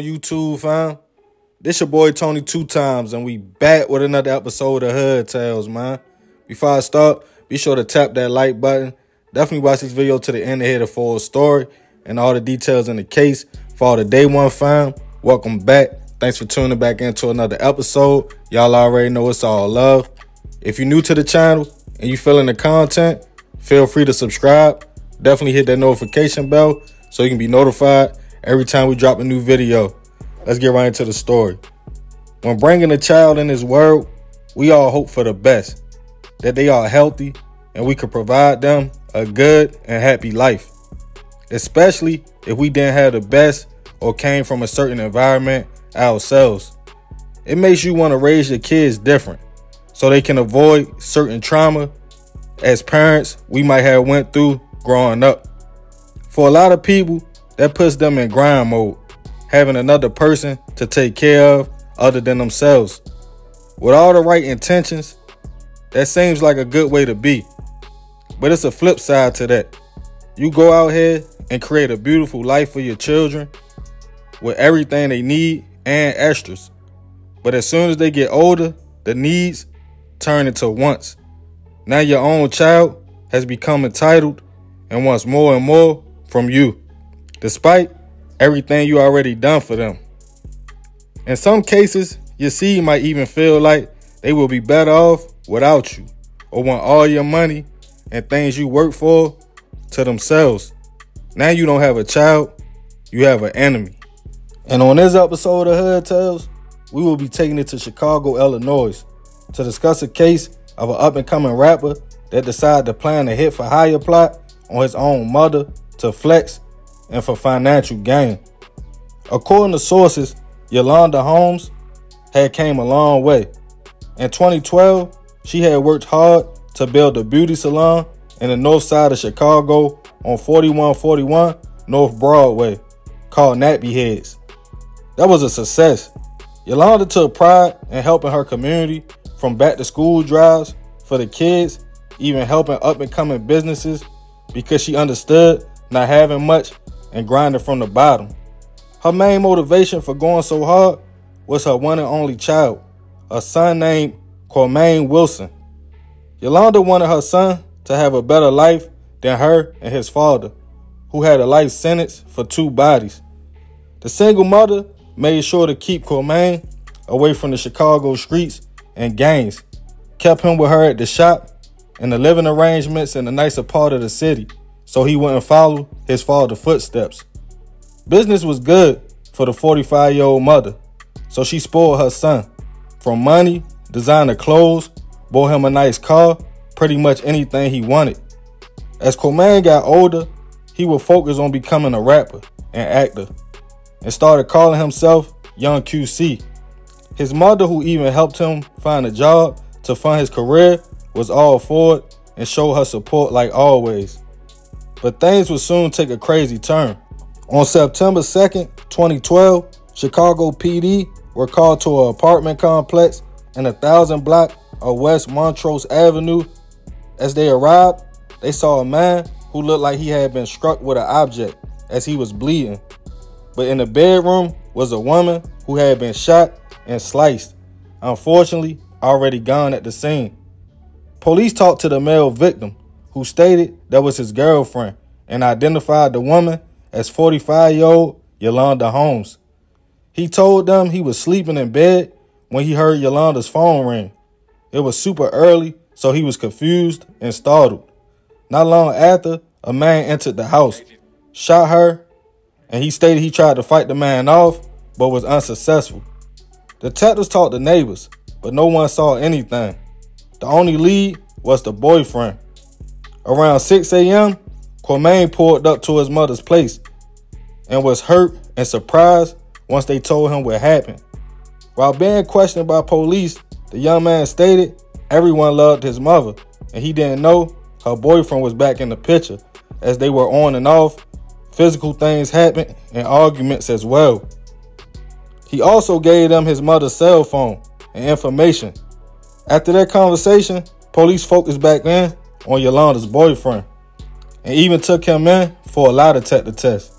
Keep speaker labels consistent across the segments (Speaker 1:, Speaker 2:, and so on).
Speaker 1: on, YouTube fam? This your boy Tony two times, and we back with another episode of Hood Tales, man. Before I start, be sure to tap that like button. Definitely watch this video to the end to hear the full story and all the details in the case. For all the day one fam, welcome back. Thanks for tuning back into another episode. Y'all already know it's all love. If you're new to the channel and you feeling the content, feel free to subscribe. Definitely hit that notification bell so you can be notified every time we drop a new video. Let's get right into the story. When bringing a child in this world, we all hope for the best, that they are healthy and we can provide them a good and happy life. Especially if we didn't have the best or came from a certain environment ourselves. It makes you want to raise your kids different so they can avoid certain trauma as parents we might have went through growing up. For a lot of people, that puts them in grind mode, having another person to take care of other than themselves. With all the right intentions, that seems like a good way to be. But it's a flip side to that. You go out here and create a beautiful life for your children with everything they need and extras. But as soon as they get older, the needs turn into wants. Now your own child has become entitled and wants more and more from you despite everything you already done for them. In some cases, your seed might even feel like they will be better off without you or want all your money and things you work for to themselves. Now you don't have a child, you have an enemy. And on this episode of Hood Tales, we will be taking it to Chicago, Illinois to discuss a case of an up and coming rapper that decided to plan a hit for hire plot on his own mother to flex and for financial gain. According to sources, Yolanda Holmes had came a long way. In 2012, she had worked hard to build a beauty salon in the north side of Chicago on 4141 North Broadway called Nappy Heads. That was a success. Yolanda took pride in helping her community from back to school drives for the kids, even helping up and coming businesses because she understood not having much and grinding from the bottom. Her main motivation for going so hard was her one and only child, a son named Cormaine Wilson. Yolanda wanted her son to have a better life than her and his father, who had a life sentence for two bodies. The single mother made sure to keep Cormaine away from the Chicago streets and gangs, kept him with her at the shop and the living arrangements in the nicer part of the city so he wouldn't follow his father's footsteps. Business was good for the 45 year old mother, so she spoiled her son. From money, designer clothes, bought him a nice car, pretty much anything he wanted. As Cormaine got older, he would focus on becoming a rapper and actor and started calling himself Young QC. His mother, who even helped him find a job to fund his career, was all for it and showed her support like always. But things would soon take a crazy turn. On September 2nd, 2012, Chicago PD were called to an apartment complex in a thousand block of West Montrose Avenue. As they arrived, they saw a man who looked like he had been struck with an object as he was bleeding. But in the bedroom was a woman who had been shot and sliced, unfortunately, already gone at the scene. Police talked to the male victim, who stated that was his girlfriend and identified the woman as 45 year old Yolanda Holmes. He told them he was sleeping in bed when he heard Yolanda's phone ring. It was super early, so he was confused and startled. Not long after, a man entered the house, shot her, and he stated he tried to fight the man off but was unsuccessful. Detectives talked to neighbors, but no one saw anything. The only lead was the boyfriend. Around 6 a.m., Cormaine pulled up to his mother's place and was hurt and surprised once they told him what happened. While being questioned by police, the young man stated everyone loved his mother and he didn't know her boyfriend was back in the picture as they were on and off. Physical things happened and arguments as well. He also gave them his mother's cell phone and information. After that conversation, police focused back in on Yolanda's boyfriend and even took him in for a lie detector test.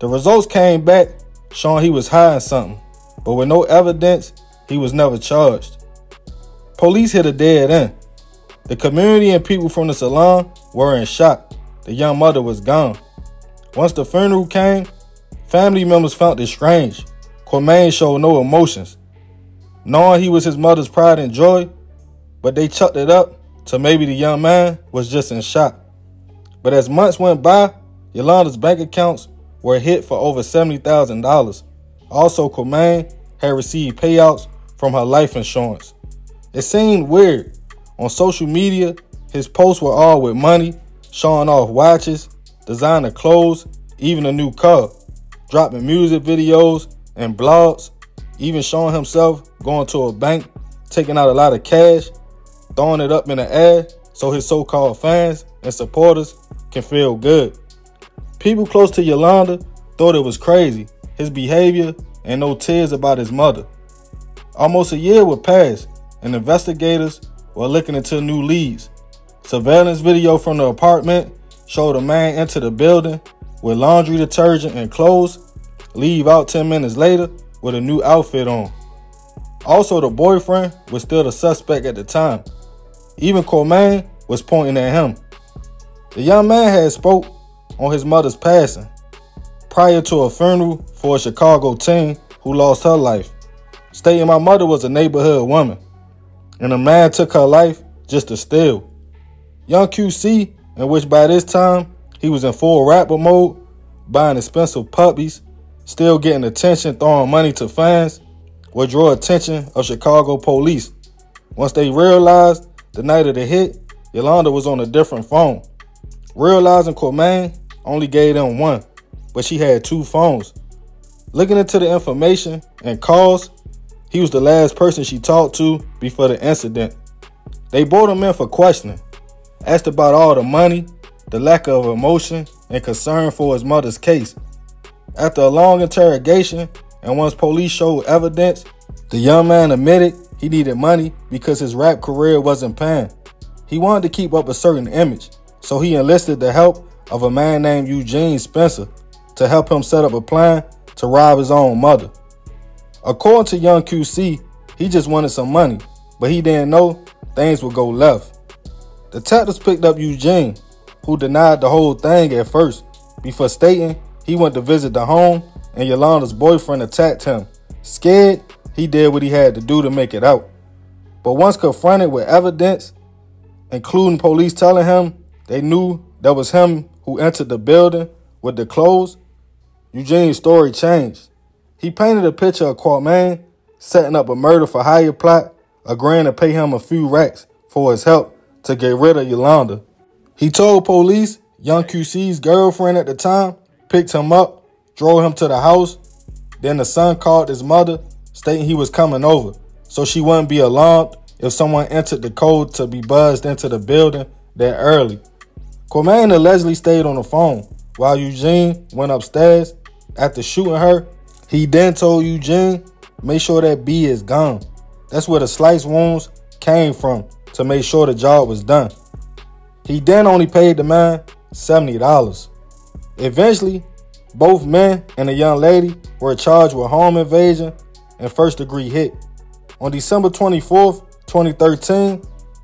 Speaker 1: The results came back showing he was hiding something, but with no evidence, he was never charged. Police hit a dead end. The community and people from the salon were in shock. The young mother was gone. Once the funeral came, family members felt it strange. Quamaine showed no emotions, knowing he was his mother's pride and joy, but they chucked it up to maybe the young man was just in shock. But as months went by, Yolanda's bank accounts were hit for over $70,000. Also, Quamaine had received payouts from her life insurance. It seemed weird. On social media, his posts were all with money, showing off watches, designer clothes, even a new car, dropping music videos and blogs, even showing himself going to a bank, taking out a lot of cash, throwing it up in the air so his so-called fans and supporters can feel good. People close to Yolanda thought it was crazy, his behavior and no tears about his mother. Almost a year would pass, and investigators were looking into new leads. Surveillance video from the apartment showed a man enter the building with laundry detergent and clothes, leave out 10 minutes later with a new outfit on. Also, the boyfriend was still the suspect at the time. Even Quamaine was pointing at him. The young man had spoke on his mother's passing prior to a funeral for a Chicago teen who lost her life, stating my mother was a neighborhood woman and a man took her life just to steal. Young QC, in which by this time he was in full rapper mode, buying expensive puppies, still getting attention, throwing money to fans, would draw attention of Chicago police. Once they realized the night of the hit, Yolanda was on a different phone. Realizing Quamaine only gave them one, but she had two phones. Looking into the information and calls, he was the last person she talked to before the incident. They brought him in for questioning, asked about all the money, the lack of emotion, and concern for his mother's case. After a long interrogation, and once police showed evidence, the young man admitted he needed money because his rap career wasn't paying. He wanted to keep up a certain image, so he enlisted the help of a man named Eugene Spencer to help him set up a plan to rob his own mother. According to Young QC, he just wanted some money, but he didn't know things would go left. The detectives picked up Eugene, who denied the whole thing at first, before stating he went to visit the home and Yolanda's boyfriend attacked him. Scared, he did what he had to do to make it out. But once confronted with evidence, including police telling him they knew that was him who entered the building with the clothes, Eugene's story changed. He painted a picture of Quamaine setting up a murder for hire plot, agreeing to pay him a few racks for his help to get rid of Yolanda. He told police young QC's girlfriend at the time picked him up, drove him to the house. Then the son called his mother, stating he was coming over, so she wouldn't be alarmed if someone entered the code to be buzzed into the building that early. Quamaine allegedly stayed on the phone while Eugene went upstairs after shooting her he then told Eugene, make sure that B is gone. That's where the slice wounds came from to make sure the job was done. He then only paid the man $70. Eventually, both men and the young lady were charged with home invasion and first degree hit. On December 24th, 2013,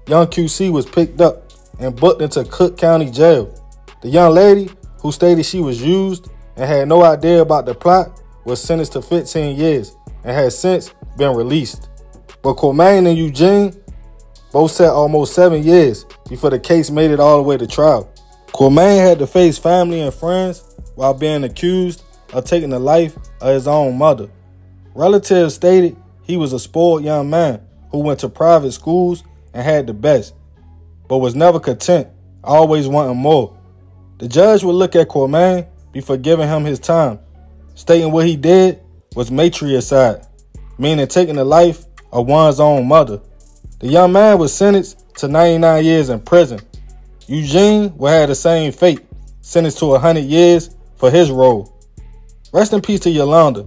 Speaker 1: young QC was picked up and booked into Cook County Jail. The young lady, who stated she was used and had no idea about the plot, was sentenced to 15 years and has since been released. But Quamaine and Eugene both sat almost seven years before the case made it all the way to trial. Quamaine had to face family and friends while being accused of taking the life of his own mother. Relatives stated he was a spoiled young man who went to private schools and had the best, but was never content, always wanting more. The judge would look at Quamaine before giving him his time stating what he did was matricide, meaning taking the life of one's own mother. The young man was sentenced to 99 years in prison. Eugene will have the same fate, sentenced to 100 years for his role. Rest in peace to Yolanda.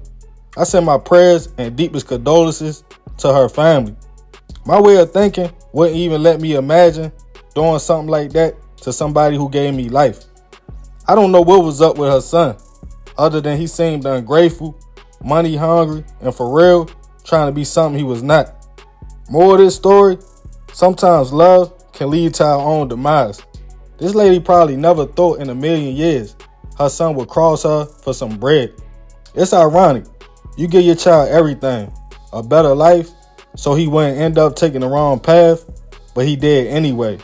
Speaker 1: I send my prayers and deepest condolences to her family. My way of thinking wouldn't even let me imagine doing something like that to somebody who gave me life. I don't know what was up with her son other than he seemed ungrateful money hungry, and for real, trying to be something he was not. More of this story, sometimes love can lead to our own demise. This lady probably never thought in a million years her son would cross her for some bread. It's ironic. You give your child everything, a better life, so he wouldn't end up taking the wrong path, but he did anyway.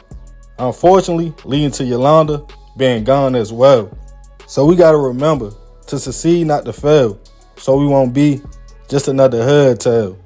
Speaker 1: Unfortunately, leading to Yolanda being gone as well. So we gotta remember to succeed, not to fail, so we won't be just another hood tale.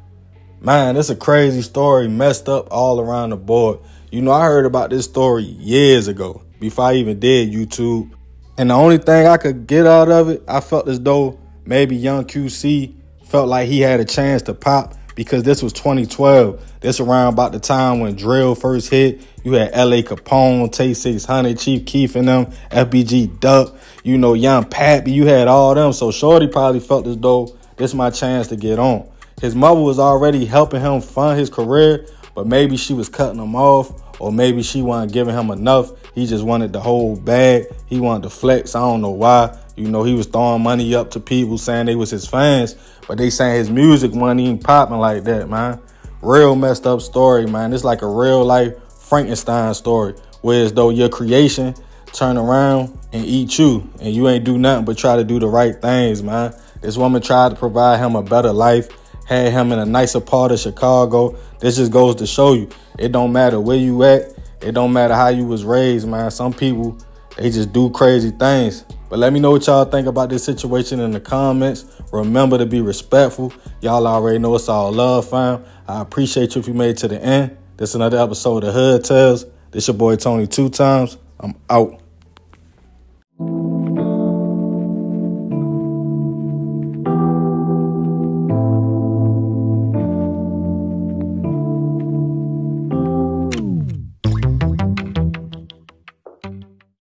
Speaker 1: Man, it's a crazy story, messed up all around the board. You know, I heard about this story years ago before I even did YouTube. And the only thing I could get out of it, I felt as though maybe Young QC felt like he had a chance to pop because this was 2012. This around about the time when drill first hit. You had LA Capone, Tay 600, Chief Keef and them, FBG Duck, you know, Young Pappy. You had all them. So Shorty probably felt as though this my chance to get on. His mother was already helping him fund his career, but maybe she was cutting him off, or maybe she wasn't giving him enough. He just wanted the whole bag. He wanted to flex. I don't know why. You know, he was throwing money up to people saying they was his fans, but they saying his music wasn't even popping like that, man. Real messed up story, man. It's like a real life Frankenstein story. Whereas though your creation turn around and eat you, and you ain't do nothing but try to do the right things, man. This woman tried to provide him a better life had him in a nicer part of Chicago. This just goes to show you, it don't matter where you at. It don't matter how you was raised, man. Some people, they just do crazy things. But let me know what y'all think about this situation in the comments. Remember to be respectful. Y'all already know it's all love, fam. I appreciate you if you made it to the end. This is another episode of Hood Tales. This your boy Tony two times. I'm out.